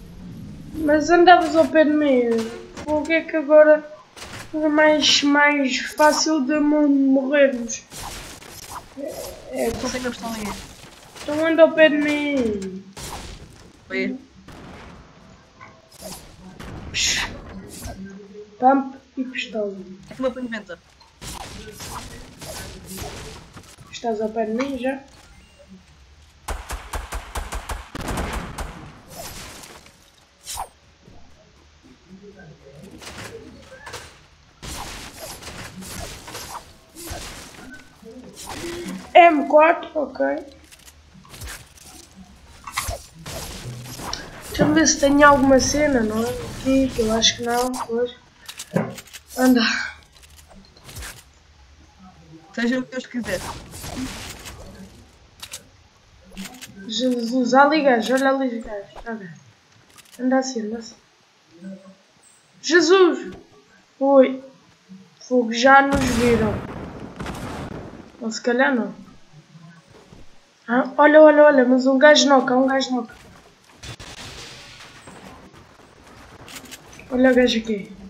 Mas andavas ao pé de mim. O que é que agora é mais, mais fácil de mo- morrermos? É, Só tenho a pistola aí. então anda ao pé de mim. Psh. Pump e pistola. É que punho venta. Estás ao pé de mim já? M4, ok. Deixa-me ver se tem alguma cena, não é? Aqui, que eu acho que não, pois. Anda. Seja o que Deus quiser. Jesus, ali gajo, olha ali os gajos, olha. Anda assim, anda assim. Jesus! Oi. Fogo, já nos viram. Ou se calhar não. Ah, olha, olha, olha, mas um gajo noca, um gajo noca. Olha o gajo aqui.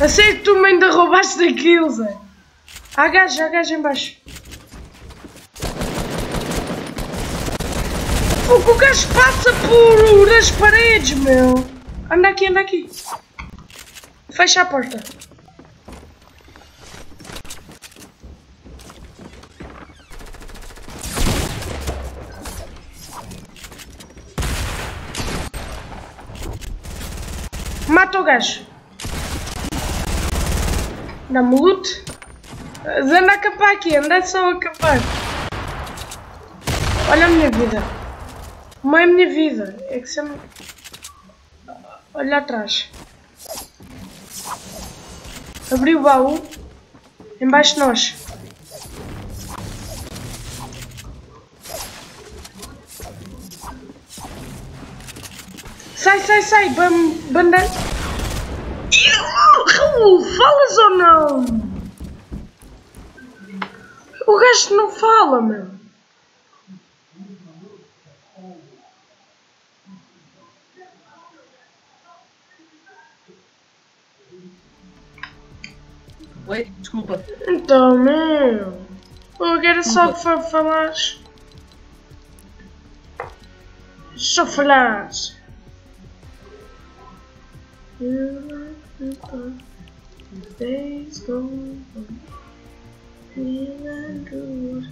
A sério tu me ainda roubaste daquilo, Zé. Há gajo, há gajo em baixo. O que o gajo passa por as paredes, meu. Anda aqui, anda aqui. Fecha a porta. Mata o gajo. Dá-me loot. Anda a acampar aqui, anda só a acampar. Olha a minha vida. Uma é a minha vida. É que se eu... Olha atrás. Abri o baú. Embaixo de nós. Sai, sai, sai. Bam, banda... Falas ou não? O gajo não fala, meu. Oi? Desculpa. Então, meu. Eu era só para falar. Só falar. You like on. Feeling good,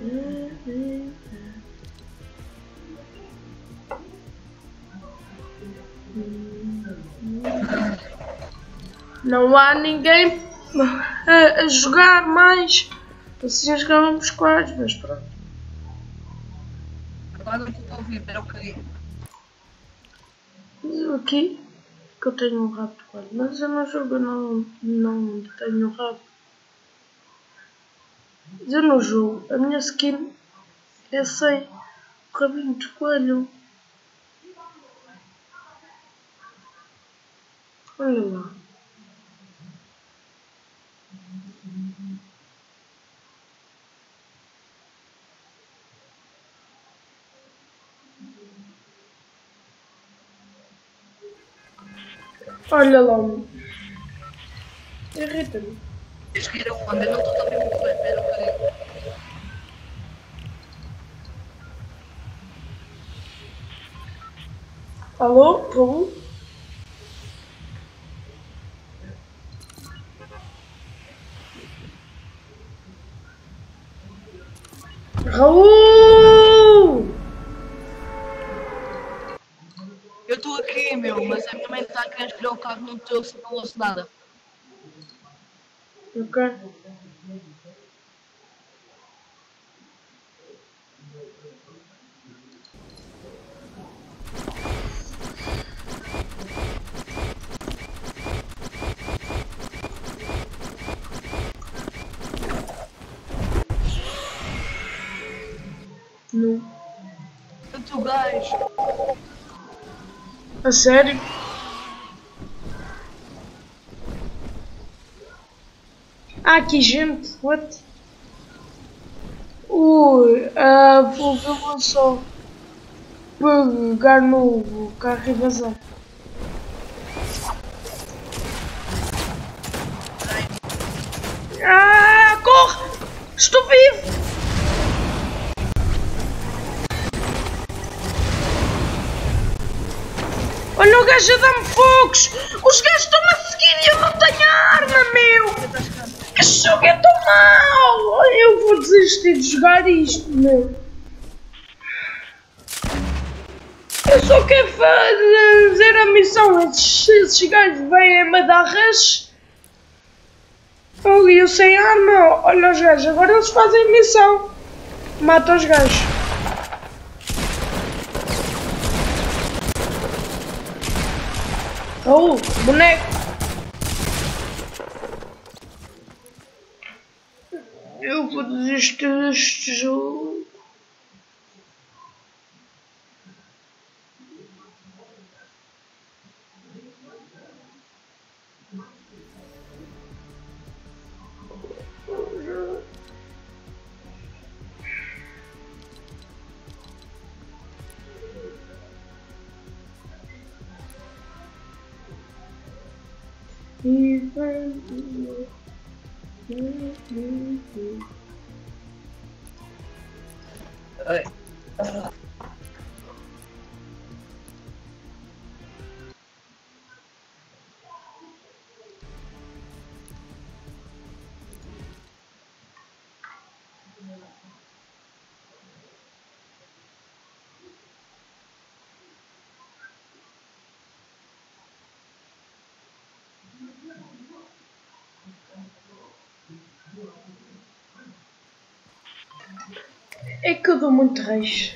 living there. Não há ninguém a, jogar mais. Assim jogávamos quase, mas pronto. Agora não estou a ouvir, espera um bocadinho. Aqui eu tenho um rabo de coelho, mas eu não jogo, não, não tenho rabo. Eu não jogo, a minha skin é sem rabinho de coelho. Olha lá. Olha lá. Irrita-me. Tens que ir aonde? Eu não estou ouvir muito bem, espera um bocadinho. Alô, Raul? Raul! Eu estou aqui, meu, mas a minha mãe está a querer escolher o carro, não estou não ouço nada. Ok. Não. Tanto gajo. A sério? Há aqui gente, what? Ui, ah, vou, eu vou só pegar no carro e vazar. Gajo a dar-me fogos! Os gajos estão-me a seguir e eu não tenho arma, meu! Este jogo é tão mau! Eu vou desistir de jogar isto, meu! Eu só quero fazer a missão. Esses, esses gajos vêm-me dar rush. E eu sem arma. Olha os gajos, agora eles fazem a missão. Mata os gajos. Oh, boneco. Eu vou desistir deste jogo. É que eu dou muito reis.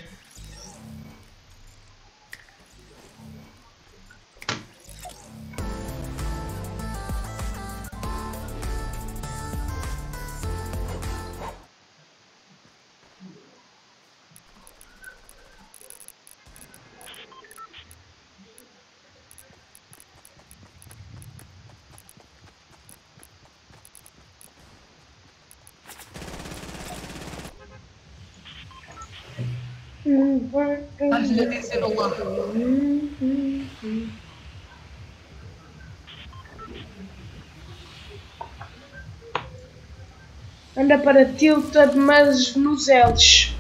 Anda para tilted, mas nos L's.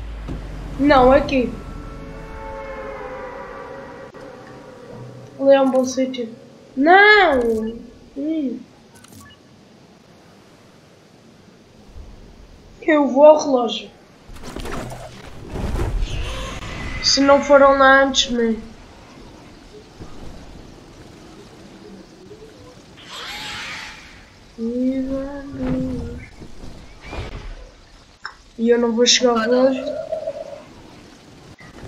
Não, aqui. Ali é um bom sítio. Não! Hum. Eu vou ao relógio. Se não foram lá antes de mim. E vamos. E eu não vou chegar ao relógio.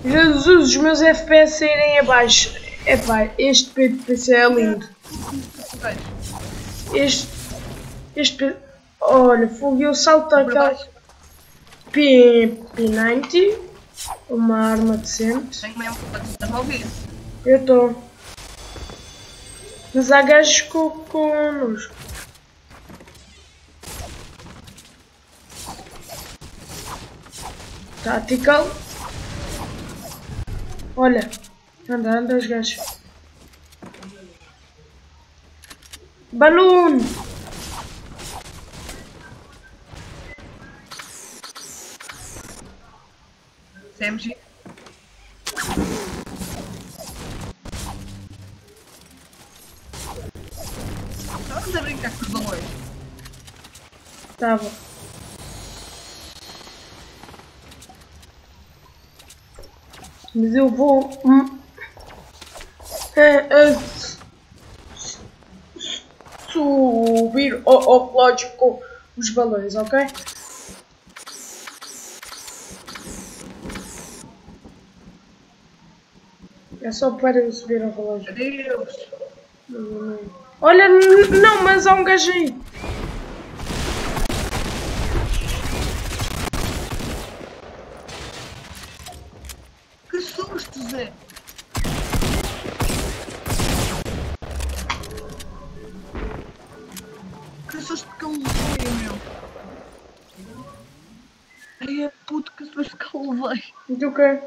Jesus, os meus FPS saírem abaixo. Epá, este PC é lindo. Este. Este. Olha, fogo, eu salto Para aquela. baixo. P, P90. Uma arma decente. Tenho mesmo. Estás a ouvir? Eu estou. Mas há gajos com, connosco. Tactical. Olha. Anda, anda os gajos. Balloon! CMG. Estávamos a brincar com os balões. Tava. Mas eu vou. hum, é, é, subir ao, ao relógio com os balões, ok? É só para eu subir ao relógio. Olha, não, mas há um gajo aí. Quê?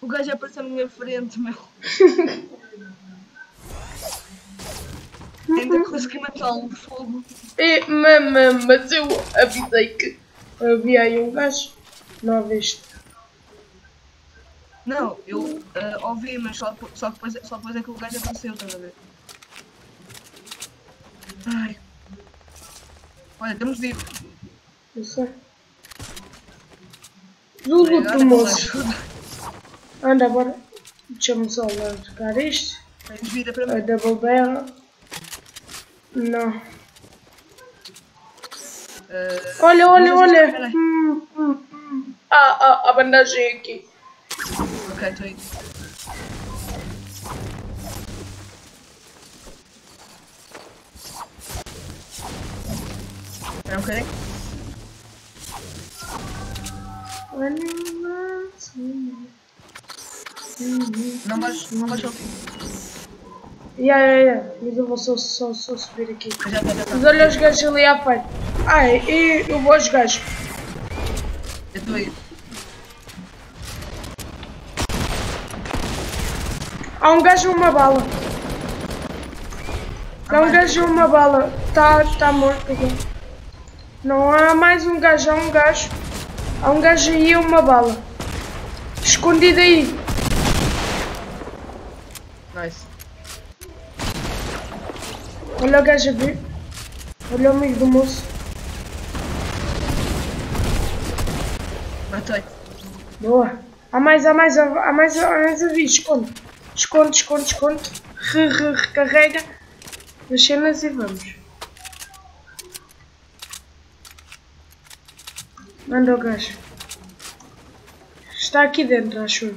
O gajo apareceu na minha frente, meu. Ainda consegui matá-lo no fogo. É, mama, mas eu avisei que havia aí um gajo. Não viste? Não, eu ah, ouvi, mas só, só, depois, só depois é que o gajo apareceu, estás a ver? Ai. Olha, temos de ir. Eu sei. Obrigada tu moço. Anda, bora. Deixa-me só tocar isto. A double barrel. Não. Ah, Olha, olha, olha. espera aí. Hum, hum, hum. Ah, ah, a bandagem aqui. ok, estou aí. Espera um bocadinho. Não vais, não ouvir. Yeah, yeah, yeah. Mas eu vou só, só, só subir aqui. Já está, já. Mas olha os gajos ali à frente. Ai, e eu vou aos gajos. Eu estou aí. Há um gajo e uma bala. Há um gajo e uma bala. Tá, tá morto. Não há mais um gajo, há um gajo. Há um gajo aí e uma bala. Escondido aí. Nice. Olha o gajo a vir. Olha o amigo do moço. Matei. Boa. Há mais, há mais, há mais, há mais a vir. Esconde. Esconde, esconde, esconde. Re, re, recarrega as cenas e vamos. Manda o gajo. Está aqui dentro, acho eu.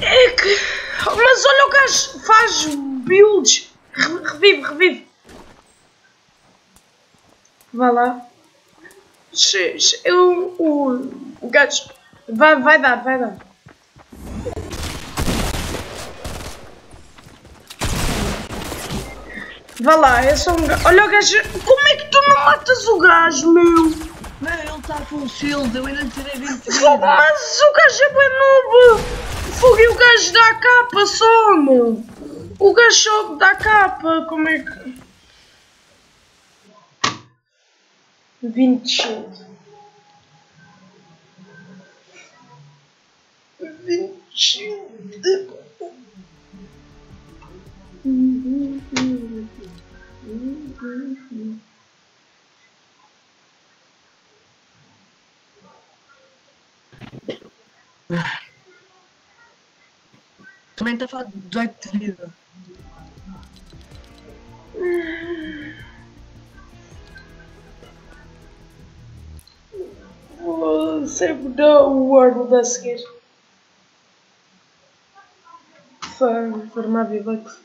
É que. Mas olha o gajo! Faz builds! Re- Revive, revive! Vá lá. Eu, o, o gajo. Vai, vai dar, vai dar. Vá lá, é só um gajo. Olha o gajo. Como é que tu não matas o gajo, meu? Não, ele está com shield, eu ainda lhe tirei 20 de Fogo, vida. mas o gajo é bem noob! Fogo e o gajo dá a capa só, meu! O gajo só dá a capa, como é que. 27. 27. Também falar de 18 de vida. Vou sempre dar o World a seguir. Fa- Formar V-Bucks.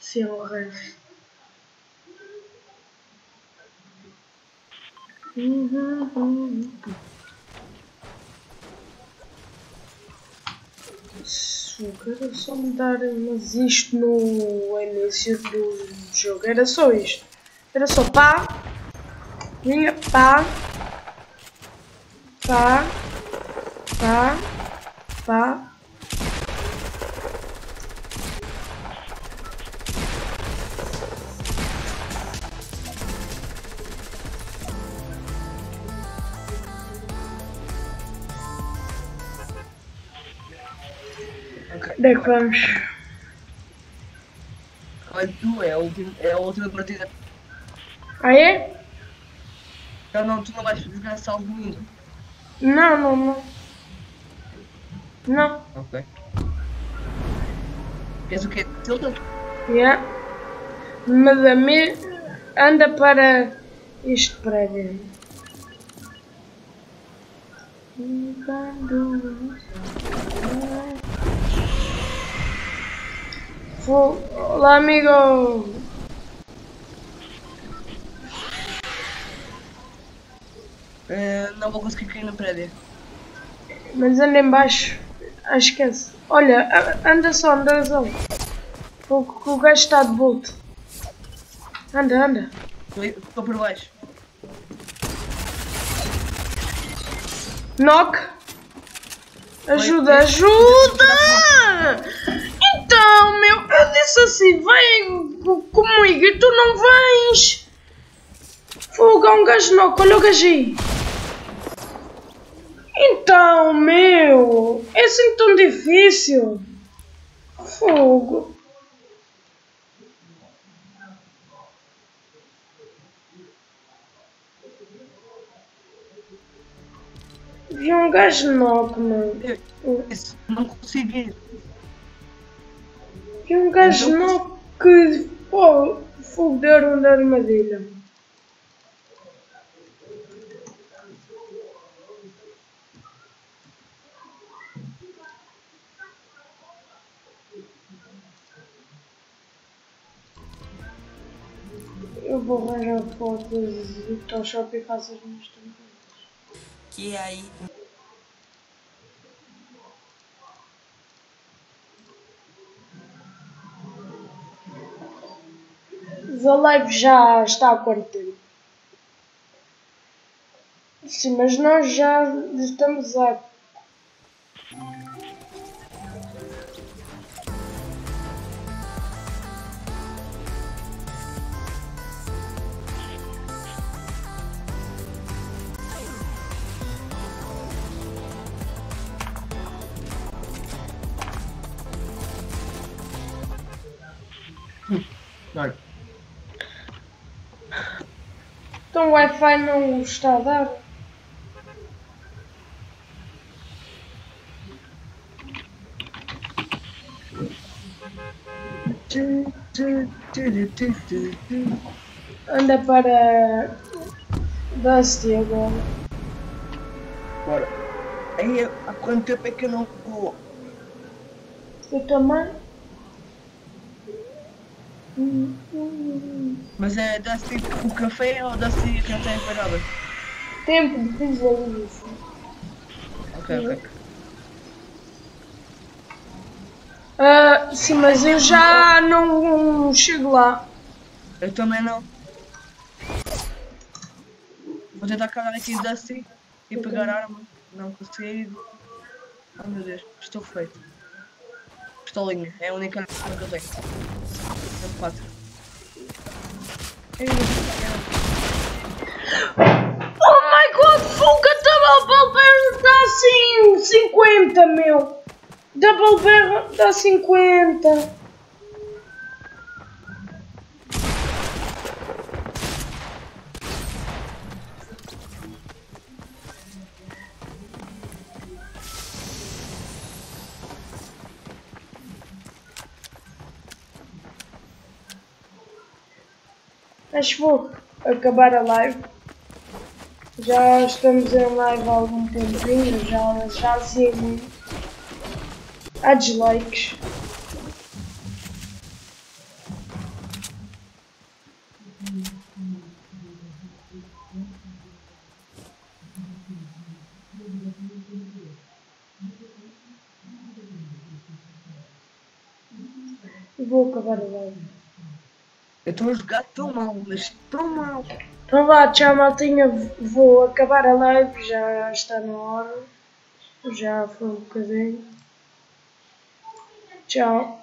Se é o resto. Se era só me dar, mas isto no início do jogo era só isto. Era só pá, vinha pá, pá, pá, pá. Vamos? Olha, tu é a última, é a última partida. Ah é? Então não, tu não vais jogar salvo nenhum. Não, não, não. Não. Ok. Queres o quê? Tilted? Yeah. Mas a me anda para este prédio. Fo- Olá amigo! Eh, não vou conseguir cair no prédio. Mas anda em baixo. Ah, esquece. Olha, anda só, anda só. O, o gajo está de volta. Anda, anda. Estou- Estou por baixo. Knock! Ajuda, ajuda! Então, meu, eu disse assim, vem co- comigo e tu não vens! Fogo, há um gajo knock, olha o gajo! Então, meu, é assim tão difícil! Fogo! Vi um gajo knock, mano. Eu, isso, não consigo ir. E um gajo não que pô, foderam da armadilha. Eu vou arranjar fotos do Photoshop e faço as minhas tampas. Que aí? Mas a live já está a quanto tempo? Sim, mas nós já estamos a. Então o Wi-Fi não está a dar. Anda para. Dusty agora. Bora. Aí, há quanto tempo é que eu não vou? Eu também. Mas é dá-se tipo o café ou dá-se já tem parada? Tempo de visualização. Ok, ok. Ah, sim, mas eu já não chego lá. Eu também não. Vou tentar calar aqui em Dusty e pegar arma. Não consegui. Oh meu Deus, estou feito. Pistolinha, é a única arma que eu tenho. Tenho quatro. Oh my god, fuga, Double Barrel dá assim 50, meu. Double Barrel dá 50. Acho que vou acabar a live. Já estamos em live há algum tempinho, já, já dizia muito. Há dislikes. Vou acabar a live. Eu estou a jogar tão mal, mas tão mal. Então vá, tchau maltinha, vou acabar a live, já está na hora. Já foi um bocadinho. Tchau.